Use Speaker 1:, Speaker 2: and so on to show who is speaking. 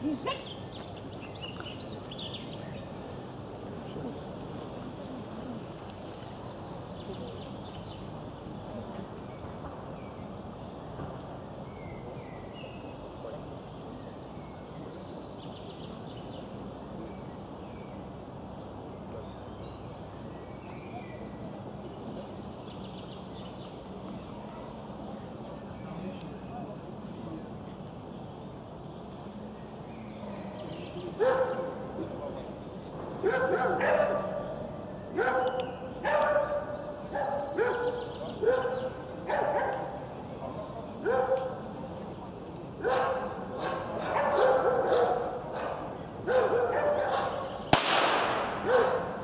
Speaker 1: 你谁？Yeah.